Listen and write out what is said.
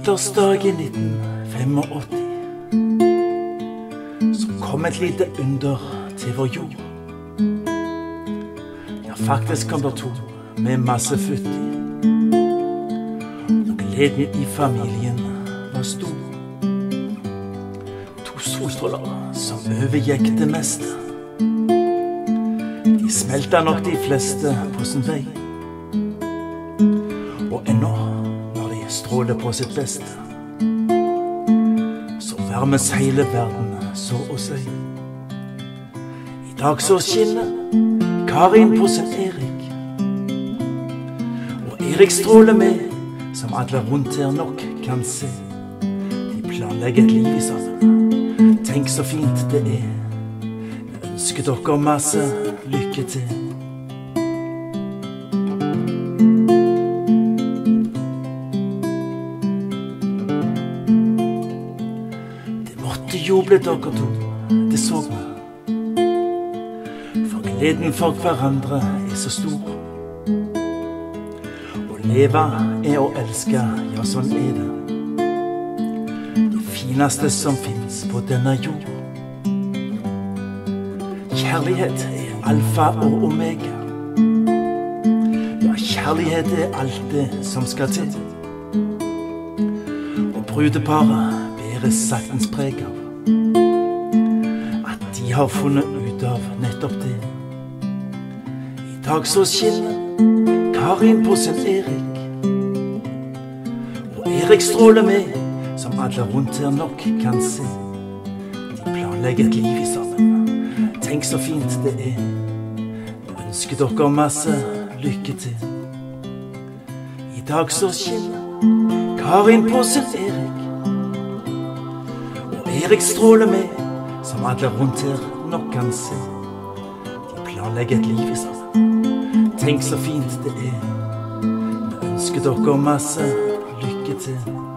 Vintersdag i 1985 så kom et lite under til vår jord. Ja, faktisk kom det to med masse futt i. Og gleden i familien var stor. To solstråler som overgikk det meste. De smelta nok de fleste på sin vei. Og ennå, stråler på sitt beste, så varmes hele verden så å si. I dag så skinner Karin på sin Erik. Og Erik stråler med, som alle rundt her nok kan se. De planlegger et liv i sammen. Tenk så fint det er. Vi ønsker dere masse lykke til. Måtte jo bli dere to, det så vi. For gleden for hverandre er så stor. Å leve er å elske, ja, sånn er det. Det fineste som fins på denne jord. Kjærlighet er alfa og omega. Ja, kjærlighet er alt det som skal til. Og brudeparet bærer saktens preg av at de har funnet ut av nettopp det. I dag så skinner Karin på sin Erik. Og Erik stråler med, som alle rundt her nok kan se. De planlegger et liv i sammen. Tenk så fint det er. Jeg ønsker dere masse lykke til. I dag så skinner Karin på sin Erik. Og Erik stråler med, som alle rundt her nok kan se. De planlegger et liv i sammen. Tenk så fint det er. Vi ønsker dere masse lykke til.